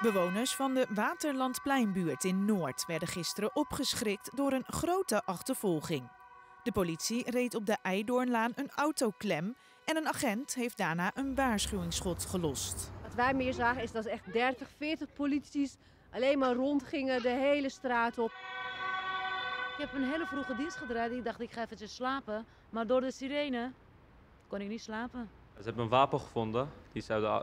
Bewoners van de Waterlandpleinbuurt in Noord werden gisteren opgeschrikt door een grote achtervolging. De politie reed op de Eidoornlaan een auto klem en een agent heeft daarna een waarschuwingsschot gelost. Wat wij meer zagen is dat er echt 30, 40 polities alleen maar rondgingen de hele straat op. Ik heb een hele vroege dienst gedraaid. Ik dacht ik ga even slapen, maar door de sirene kon ik niet slapen. Ze hebben een wapen gevonden. Die is eh,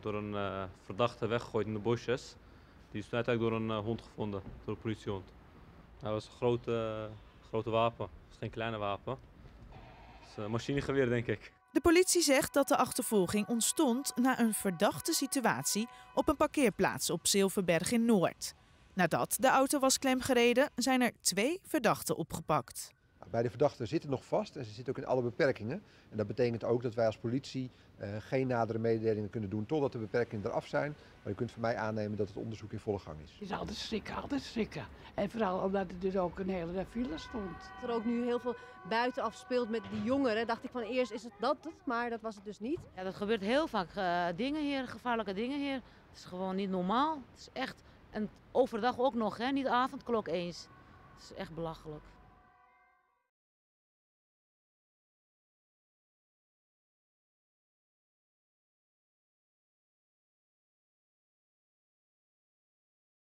door een eh, verdachte weggegooid in de bosjes. Die is uiteindelijk door een eh, hond gevonden, door een politiehond. Dat was een grote, grote wapen. Dat is geen kleine wapen. Het is een machinegeweer, denk ik. De politie zegt dat de achtervolging ontstond na een verdachte situatie op een parkeerplaats op Zilverberg in Noord. Nadat de auto was klemgereden, zijn er twee verdachten opgepakt. De verdachten zitten nog vast en ze zitten ook in alle beperkingen. En dat betekent ook dat wij als politie eh, geen nadere mededelingen kunnen doen totdat de beperkingen eraf zijn. Maar u kunt van mij aannemen dat het onderzoek in volle gang is. Het is altijd schrikken, altijd schrikken. En vooral omdat er dus ook een hele file stond. Dat er ook nu heel veel buitenaf speelt met die jongeren, dacht ik van eerst is het dat, maar dat was het dus niet. Ja, dat gebeurt heel vaak uh, dingen hier, gevaarlijke dingen hier. Het is gewoon niet normaal. Het is echt, en overdag ook nog, hè? niet avondklok eens. Het is echt belachelijk.